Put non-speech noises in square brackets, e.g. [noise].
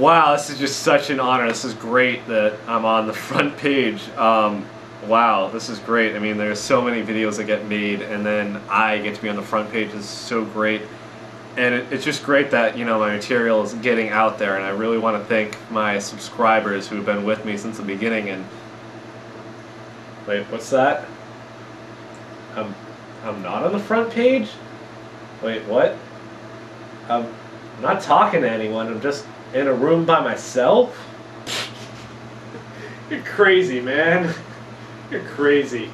Wow, this is just such an honor. This is great that I'm on the [laughs] front page. Um, wow, this is great. I mean, there's so many videos that get made, and then I get to be on the front page. Is so great. And it, it's just great that, you know, my material is getting out there, and I really want to thank my subscribers who have been with me since the beginning. And Wait, what's that? I'm, I'm not on the front page? Wait, what? I'm not talking to anyone, I'm just in a room by myself? You're crazy, man. You're crazy.